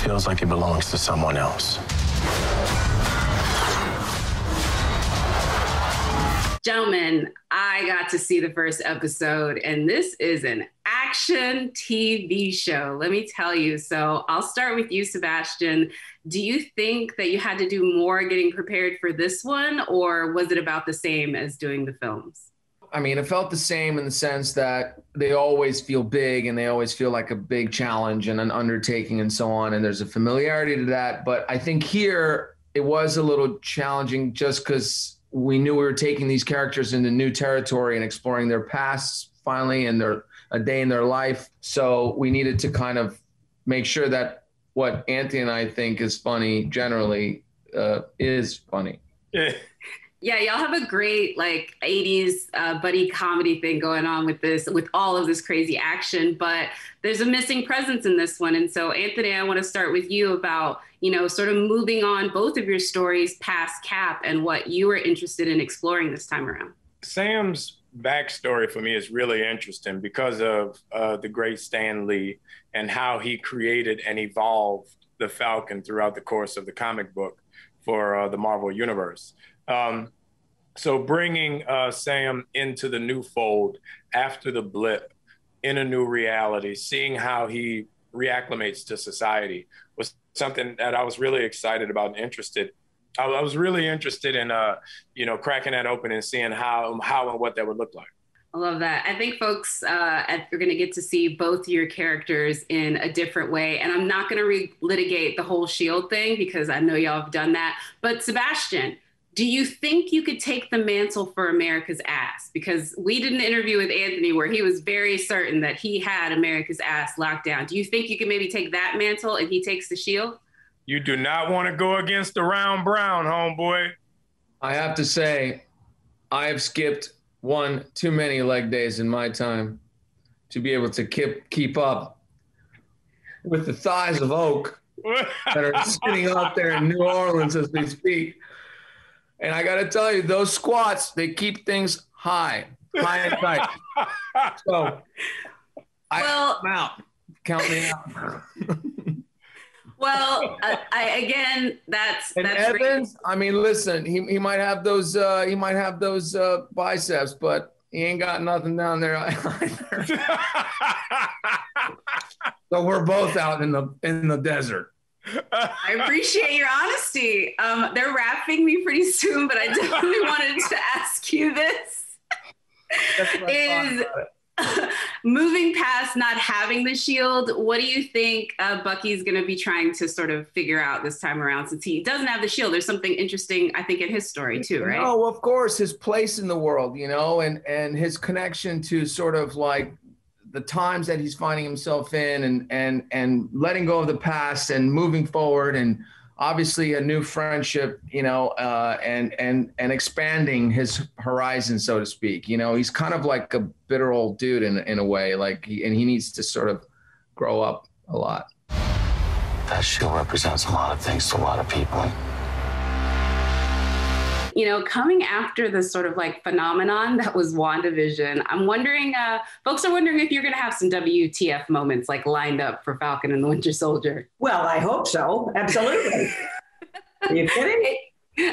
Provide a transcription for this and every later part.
feels like it belongs to someone else. Gentlemen, I got to see the first episode, and this is an action TV show. Let me tell you. So I'll start with you, Sebastian. Do you think that you had to do more getting prepared for this one, or was it about the same as doing the films? I mean, it felt the same in the sense that they always feel big and they always feel like a big challenge and an undertaking and so on. And there's a familiarity to that. But I think here it was a little challenging just because we knew we were taking these characters into new territory and exploring their pasts finally and their a day in their life. So we needed to kind of make sure that what Anthony and I think is funny generally uh, is funny. Yeah. Y'all have a great like 80s uh, buddy comedy thing going on with this, with all of this crazy action. But there's a missing presence in this one. And so, Anthony, I want to start with you about, you know, sort of moving on both of your stories past Cap and what you were interested in exploring this time around. Sam's backstory for me is really interesting because of uh, the great Stan Lee and how he created and evolved the Falcon throughout the course of the comic book for uh, the Marvel Universe. Um, so bringing uh, Sam into the new fold after the blip in a new reality, seeing how he reacclimates to society was something that I was really excited about and interested. I, I was really interested in, uh, you know, cracking that open and seeing how, how and what that would look like. I love that. I think folks uh, are going to get to see both your characters in a different way. And I'm not going to re- litigate the whole Shield thing because I know y'all have done that. But Sebastian, do you think you could take the mantle for America's ass? Because we did an interview with Anthony where he was very certain that he had America's ass locked down. Do you think you could maybe take that mantle and he takes the shield? You do not want to go against the round brown, homeboy. I have to say, I have skipped one too many leg days in my time to be able to keep keep up with the thighs of oak that are sitting out there in New Orleans as we speak. And I got to tell you, those squats, they keep things high, high and tight. so well, I, am out. Count me out. well, uh, I, again, that's and that's Evans. Great. I mean, listen, he, he might have those uh, he might have those uh, biceps, but he ain't got nothing down there either. so we're both out in the in the desert. I appreciate your honesty. Um, they're wrapping me pretty soon, but I definitely wanted to ask you this. Is moving past not having the shield, what do you think uh, Bucky's going to be trying to sort of figure out this time around? Since he doesn't have the shield, there's something interesting, I think, in his story too, right? Oh, of course, his place in the world, you know, and and his connection to sort of like the times that he's finding himself in and and and letting go of the past and moving forward and obviously a new friendship you know uh, and and and expanding his horizon so to speak. You know he's kind of like a bitter old dude in in a way like he, and he needs to sort of grow up a lot. That shield represents a lot of things to a lot of people you know, coming after this sort of like phenomenon that was WandaVision, I'm wondering, uh, folks are wondering if you're going to have some WTF moments like lined up for Falcon and the Winter Soldier. Well, I hope so. Absolutely. are you kidding?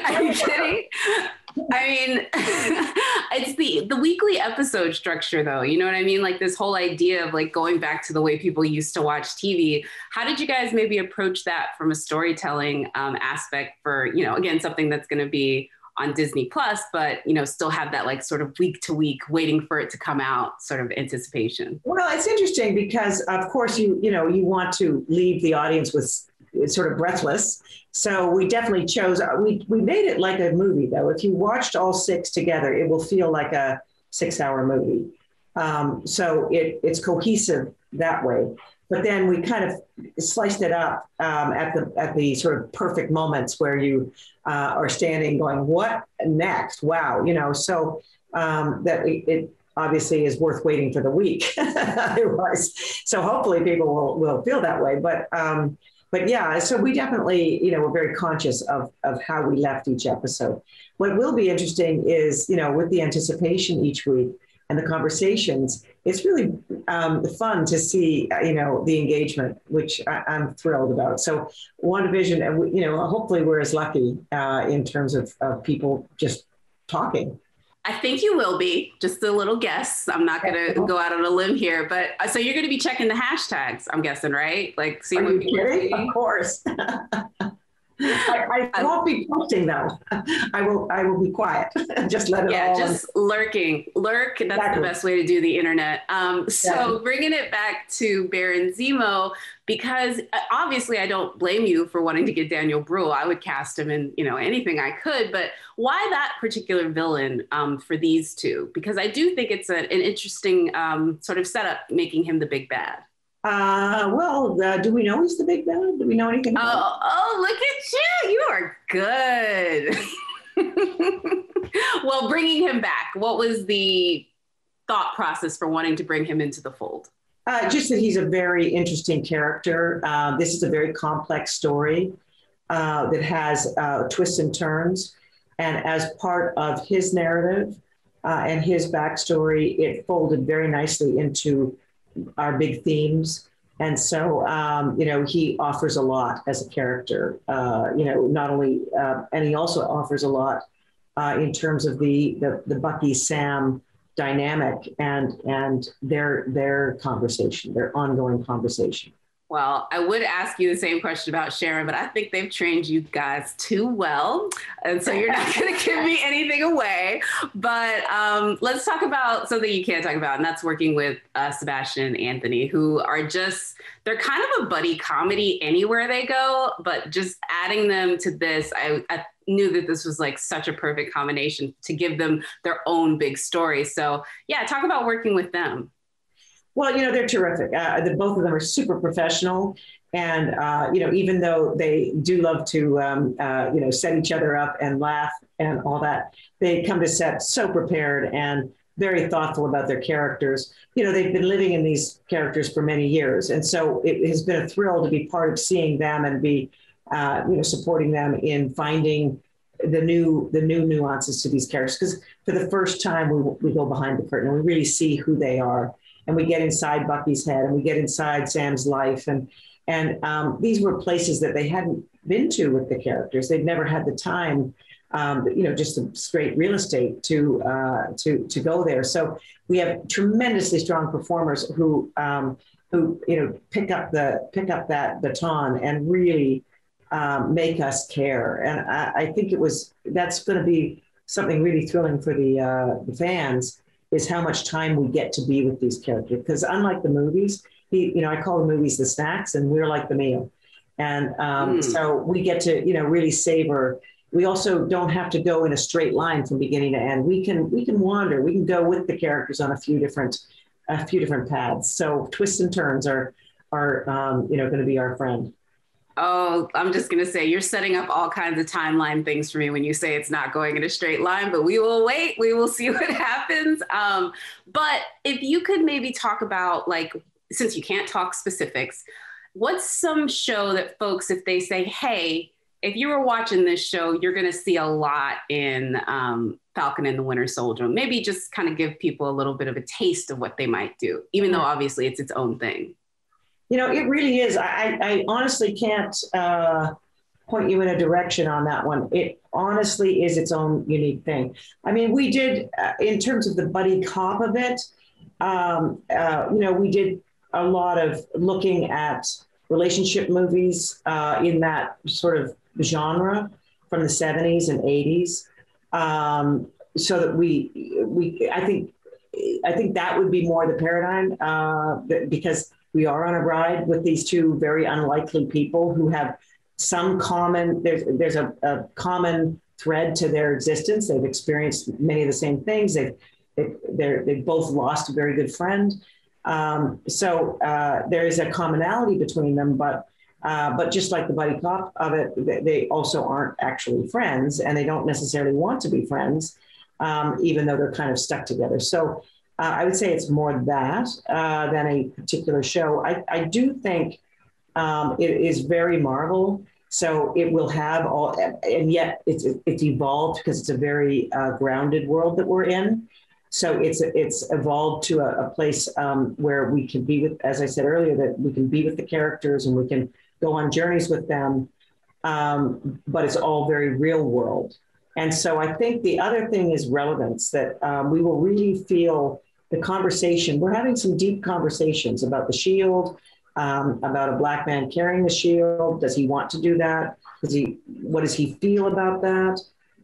Are you kidding? I mean, it's the the weekly episode structure, though. You know what I mean? Like this whole idea of like going back to the way people used to watch TV. How did you guys maybe approach that from a storytelling um, aspect for you know again something that's going to be on Disney Plus, but you know, still have that like sort of week to week waiting for it to come out sort of anticipation. Well, it's interesting because of course you you know you want to leave the audience with sort of breathless. So we definitely chose we we made it like a movie though. If you watched all six together, it will feel like a six hour movie. Um, so it, it's cohesive that way but then we kind of sliced it up um, at the at the sort of perfect moments where you uh, are standing going what next? Wow you know so um, that it, obviously is worth waiting for the week otherwise. So hopefully people will, will feel that way but um, but yeah so we definitely you know we're very conscious of of how we left each episode. What will be interesting is you know with the anticipation each week and the conversations, it's really um, fun to see, uh, you know, the engagement, which I, am thrilled about. So WandaVision, uh, you know, hopefully we're as lucky uh, in terms of, of people just talking. I think you will be. Just a little guess. I'm not going to go out on a limb here, but uh, so you're going to be checking the hashtags. I'm guessing, right? Like, see what people. Of course. I, I, won't be posting though. I will. I will be quiet. just let it. Yeah, just lurking. Lurk. That's exactly. the best way to do the internet. Um, so yeah. bringing it back to Baron Zemo, because uh, obviously I don't blame you for wanting to get Daniel Bruhl. I would cast him in you know anything I could. But why that particular villain um, for these two? Because I do think it's a, an interesting um, sort of setup, making him the big bad. Uh, well, uh, do we know he's the big bad? Do we know anything? About Oh, oh, look at you! You are good. well, bringing him back, what was the thought process for wanting to bring him into the fold? Uh, just that he's a very interesting character. Uh, this is a very complex story uh, that has uh, twists and turns. And as part of his narrative uh, and his backstory, it folded very nicely into our big themes. And so, um, you know, he offers a lot as a character, uh, you know, not only, uh, and he also offers a lot uh, in terms of the, the, the Bucky Sam dynamic and, and their, their conversation, their ongoing conversation. Well, I would ask you the same question about Sharon, but I think they've trained you guys too well. And so you're not going to give me anything away. But um, let's talk about something you can't talk about, and that's working with uh, Sebastian and Anthony, who are just, they're kind of a buddy comedy anywhere they go, but just adding them to this, I, I knew that this was like such a perfect combination to give them their own big story. So, yeah, talk about working with them. Well, you know, they're terrific. Uh, the, both of them are super professional. And, uh, you know, even though they do love to, um, uh, you know, set each other up and laugh and all that, they come to set so prepared and very thoughtful about their characters. You know, they've been living in these characters for many years. And so it has been a thrill to be part of seeing them and be, uh, you know, supporting them in finding the new the new nuances to these characters because for the first time we, we go behind the curtain and we really see who they are and we get inside Bucky's head and we get inside Sam's life. And, and um, these were places that they hadn't been to with the characters. They'd never had the time, um, you know, just straight real estate to, uh, to, to go there. So we have tremendously strong performers who, um, who, you know, pick up the, pick up that baton and really um, make us care. And I, I think it was, that's going to be something really thrilling for the, uh, the fans is how much time we get to be with these characters. Because unlike the movies, he, you know, I call the movies the snacks, and we're like the meal. And um, mm. so we get to, you know, really savor. We also don't have to go in a straight line from beginning to end. We can we can wander. We can go with the characters on a few different a few different paths. So twists and turns are are um, you know going to be our friend. Oh, I'm just going to say you're setting up all kinds of timeline things for me when you say it's not going in a straight line, but we will wait. We will see what happens. Um, but if you could maybe talk about, like, since you can't talk specifics, what's some show that folks, if they say, hey, if you were watching this show, you're going to see a lot in um, Falcon and the Winter Soldier. Maybe just kind of give people a little bit of a taste of what they might do, even though obviously it's its own thing. You know, it really is. I, I honestly can't uh, point you in a direction on that one. It honestly is its own unique thing. I mean, we did, uh, in terms of the buddy cop of it, um, uh, you know, we did a lot of looking at relationship movies uh, in that sort of genre from the 70s and 80s. Um, so that we, we, I think, I think that would be more the paradigm uh, because we are on a ride with these two very unlikely people who have some common, there's, there's a, a common thread to their existence. They've experienced many of the same things. They've, they've, they've both lost a very good friend. Um, so uh, there is a commonality between them, but uh, but just like the buddy cop of it, they also aren't actually friends, and they don't necessarily want to be friends, um, even though they're kind of stuck together. So uh, I would say it's more that uh, than a particular show. I, I do think um, it is very Marvel. So it will have all, and yet it's it's evolved because it's a very uh, grounded world that we're in. So it's it's evolved to a, a place um, where we can be with, as I said earlier, that we can be with the characters and we can go on journeys with them. Um, but it's all very real world. And so I think the other thing is relevance that um, we will really feel the conversation. We're having some deep conversations about the shield, um, about a black man carrying the shield. Does he want to do that? Does he? What does he feel about that?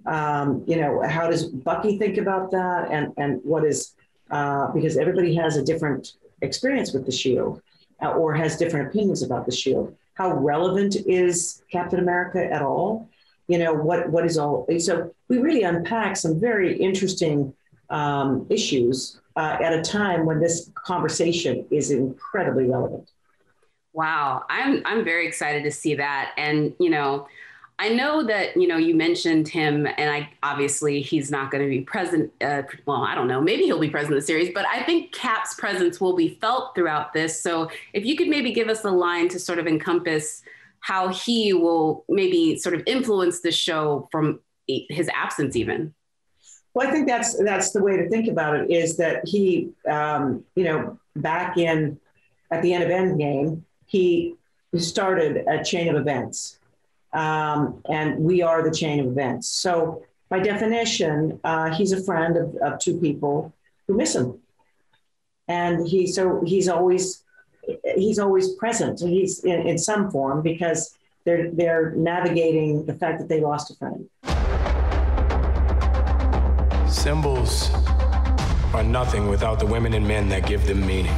Um, you know, how does Bucky think about that? And and what is uh, because everybody has a different experience with the shield, uh, or has different opinions about the shield. How relevant is Captain America at all? You know what what is all so we really unpack some very interesting um, issues uh, at a time when this conversation is incredibly relevant. Wow, I'm I'm very excited to see that, and you know, I know that you know you mentioned him, and I obviously he's not going to be present. Uh, well, I don't know. Maybe he'll be present in the series, but I think Cap's presence will be felt throughout this. So if you could maybe give us a line to sort of encompass how he will maybe sort of influence the show from his absence, even. Well, I think that's that's the way to think about it. Is that he, um, you know, back in at the end of Endgame, he started a chain of events, um, and we are the chain of events. So, by definition, uh, he's a friend of, of two people who miss him, and he so he's always he's always present. He's in, in some form because they're they're navigating the fact that they lost a friend. Symbols are nothing without the women and men that give them meaning.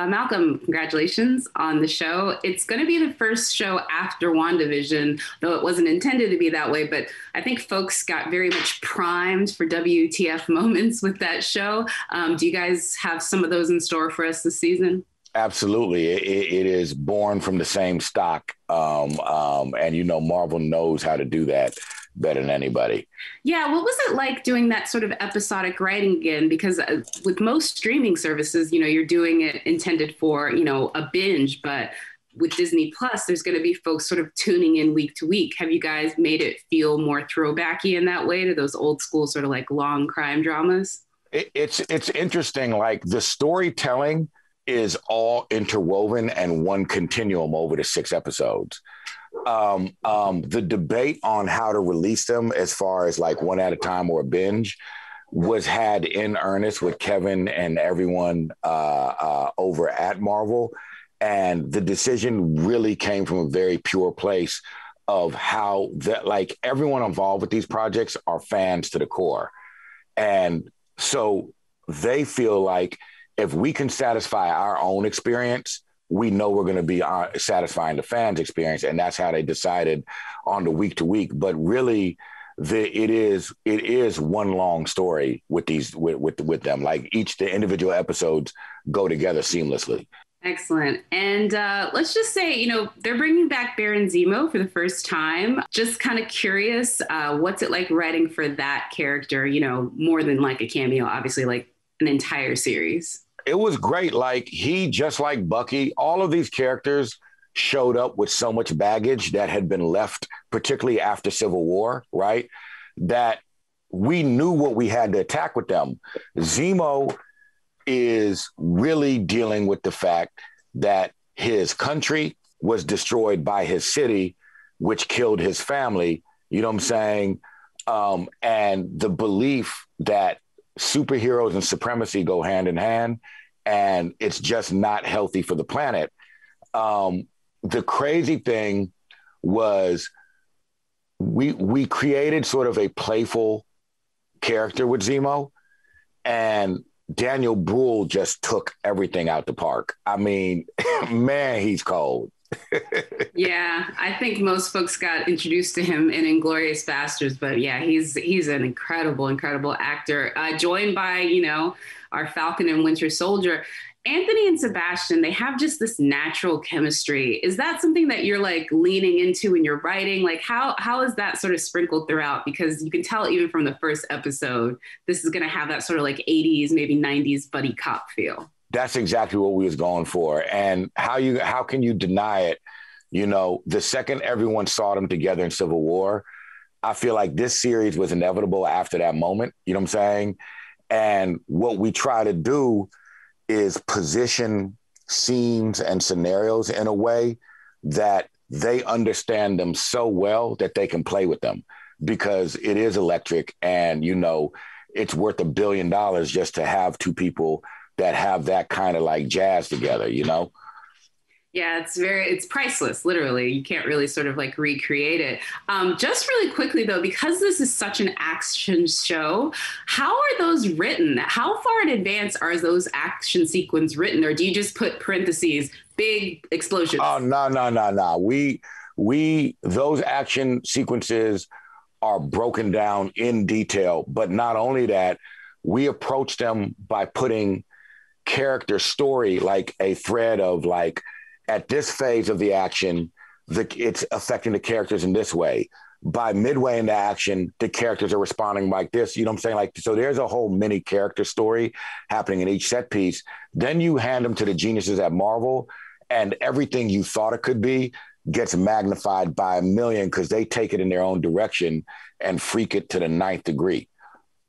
Uh, Malcolm, congratulations on the show. It's going to be the first show after WandaVision, though it wasn't intended to be that way. But I think folks got very much primed for WTF moments with that show. Um, do you guys have some of those in store for us this season? Absolutely, it, it is born from the same stock, um, um, and you know Marvel knows how to do that better than anybody. Yeah, what was it like doing that sort of episodic writing again? Because uh, with most streaming services, you know, you're doing it intended for, you know, a binge, but with Disney Plus, there's going to be folks sort of tuning in week to week. Have you guys made it feel more throwbacky in that way to those old school sort of like long crime dramas? It, it's it's interesting. Like the storytelling is all interwoven and one continuum over the six episodes um, um, the debate on how to release them, as far as like one at a time or a binge, was had in earnest with Kevin and everyone uh, uh, over at Marvel. And the decision really came from a very pure place of how that, like, everyone involved with these projects are fans to the core. And so they feel like if we can satisfy our own experience, we know we're going to be uh, satisfying the fans experience and that's how they decided on the week to week but really the, it is it is one long story with these with, with with them like each the individual episodes go together seamlessly Excellent. And uh, let's just say, you know, they're bringing back Baron Zemo for the first time. Just kind of curious, uh, what's it like writing for that character, you know, more than like a cameo, obviously, like an entire series? It was great. Like he, just like Bucky, all of these characters showed up with so much baggage that had been left, particularly after Civil War, right? That we knew what we had to attack with them. Zemo is really dealing with the fact that his country was destroyed by his city, which killed his family. You know what I'm saying? Um, and the belief that superheroes and supremacy go hand in hand, and it's just not healthy for the planet. Um, the crazy thing was we we created sort of a playful character with Zemo, and Daniel Bruhl just took everything out the park. I mean, man, he's cold. yeah, I think most folks got introduced to him in Inglourious Basterds, but yeah, he's he's an incredible, incredible actor. Uh, joined by you know our Falcon and Winter Soldier. Anthony and Sebastian, they have just this natural chemistry. Is that something that you're like leaning into in your writing? Like how how is that sort of sprinkled throughout? Because you can tell even from the first episode, this is gonna have that sort of like 80s, maybe 90s buddy cop feel that's exactly what we was going for. And how you how can you deny it? You know, the second everyone saw them together in Civil War, I feel like this series was inevitable after that moment. You know what I'm saying? And what we try to do is position scenes and scenarios in a way that they understand them so well that they can play with them because it is electric and you know it's worth a billion dollars just to have two people that have that kind of like jazz together you know yeah, it's very it's priceless. Literally, you can't really sort of like recreate it. Um, just really quickly though, because this is such an action show, how are those written? How far in advance are those action sequences written, or do you just put parentheses big explosions? Oh no no no no. We we those action sequences are broken down in detail, but not only that, we approach them by putting character story like a thread of like at this phase of the action, the, it's affecting the characters in this way. By midway in the action, the characters are responding like this. You know what I'm saying? Like, so there's a whole mini character story happening in each set piece. Then you hand them to the geniuses at Marvel, and everything you thought it could be gets magnified by a million because they take it in their own direction and freak it to the ninth degree.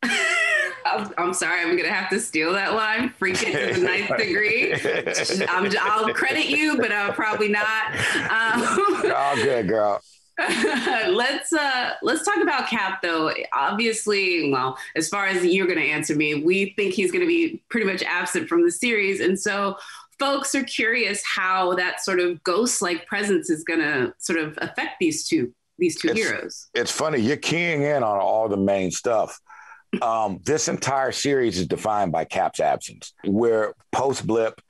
I'm, I'm, sorry, I'm gonna have to steal that line. Freak it to the ninth degree. i will credit you, but I'll probably not. Um, All good, girl. let's uh let's talk about Cap though. Obviously, well, as far as you're going to answer me, we think he's going to be pretty much absent from the series, and so folks are curious how that sort of ghost-like presence is going to sort of affect these two these two it's, heroes. It's funny you're keying in on all the main stuff um, this entire series is defined by Cap's absence, where post blip,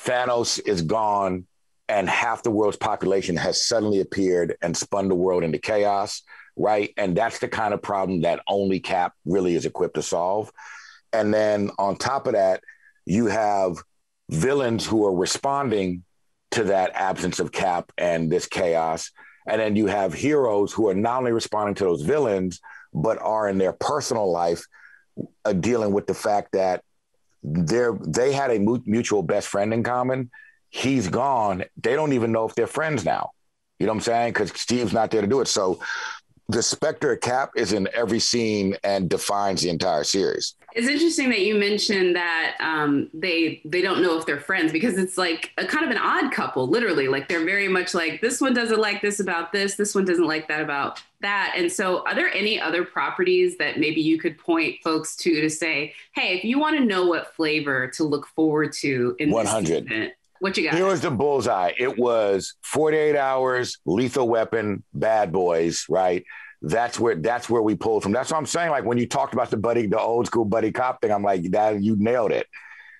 Thanos is gone, and half the world's population has suddenly appeared and spun the world into chaos, right? And that's the kind of problem that only Cap really is equipped to solve. And then on top of that, you have villains who are responding to that absence of Cap and this chaos. And then you have heroes who are not only responding to those villains, but are in their personal life uh, dealing with the fact that they're they had a mutual best friend in common. He's gone. They don't even know if they're friends now. You know what I'm saying? Because Steve's not there to do it. So the specter of Cap is in every scene and defines the entire series. It's interesting that you mentioned that um, they they don't know if they're friends because it's like a kind of an odd couple, literally. Like they're very much like this one doesn't like this about this, this one doesn't like that about that. And so, are there any other properties that maybe you could point folks to to say, hey, if you want to know what flavor to look forward to in 100. What you got? Here was the bullseye. It was 48 hours, lethal weapon, bad boys, right? That's where that's where we pulled from. That's what I'm saying. Like when you talked about the buddy, the old school buddy cop thing, I'm like, that you nailed it.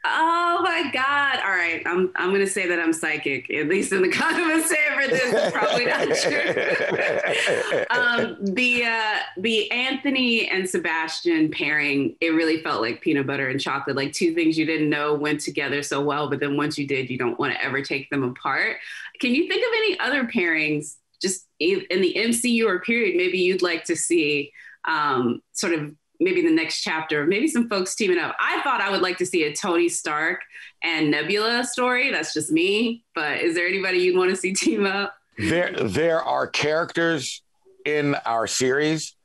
Oh my God. All right. I'm I'm gonna say that I'm psychic, at least in the comment say for this is probably not true. um, the uh, the Anthony and Sebastian pairing, it really felt like peanut butter and chocolate, like two things you didn't know went together so well, but then once you did, you don't want to ever take them apart. Can you think of any other pairings just in the MCU or period maybe you'd like to see um, sort of maybe the next chapter, maybe some folks teaming up. I thought I would like to see a Tony Stark and Nebula story. That's just me. But is there anybody you'd want to see team up? There, there are characters in our series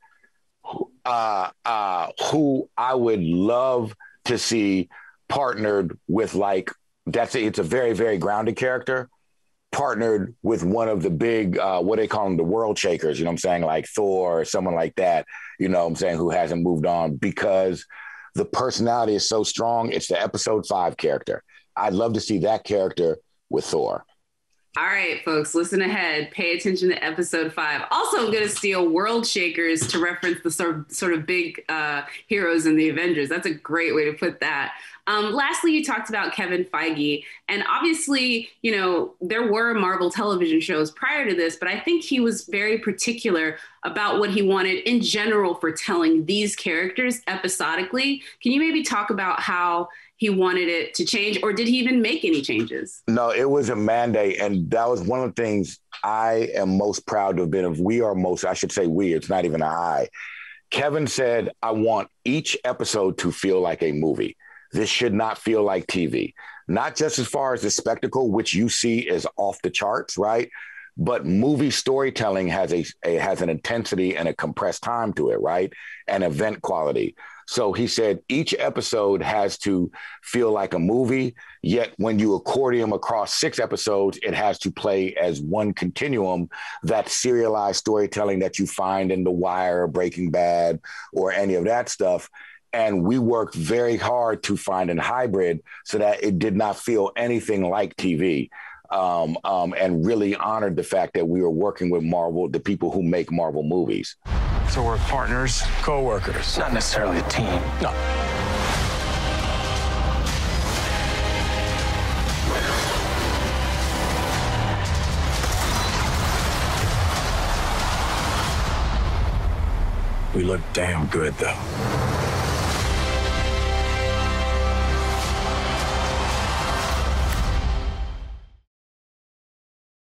uh, uh, who I would love to see partnered with like that's a, it's a very very grounded character partnered with one of the big uh, what they call them the world shakers you know what i'm saying? Like thor or someone like that you know what i'm saying who hasn't moved on because the personality is so strong. It's the episode five character. I'd love to see that character with thor all right, folks, listen ahead. Pay attention to episode five. Also, I'm going to steal World Shakers to reference the sort of, sort of big uh, heroes in the Avengers. That's a great way to put that. Um, lastly, you talked about Kevin Feige, and obviously, you know, there were Marvel television shows prior to this, but I think he was very particular about what he wanted in general for telling these characters episodically. Can you maybe talk about how he wanted it to change, or did he even make any changes? No, it was a mandate, and that was one of the things I am most proud to have been of. We are most, I should say, we. It's not even I. Kevin said, "I want each episode to feel like a movie." This should not feel like TV. Not just as far as the spectacle, which you see is off the charts, right? But movie storytelling has a, a has an intensity and a compressed time to it, right? And event quality. So he said each episode has to feel like a movie, yet when you accordion across six episodes, it has to play as one continuum, that serialized storytelling that you find in The Wire, Breaking Bad, or any of that stuff. And we worked very hard to find a hybrid so that it did not feel anything like TV. Um, um, and really honored the fact that we were working with Marvel, the people who make Marvel movies. So we're partners, co-workers. Not necessarily a team. No. We look damn good, though.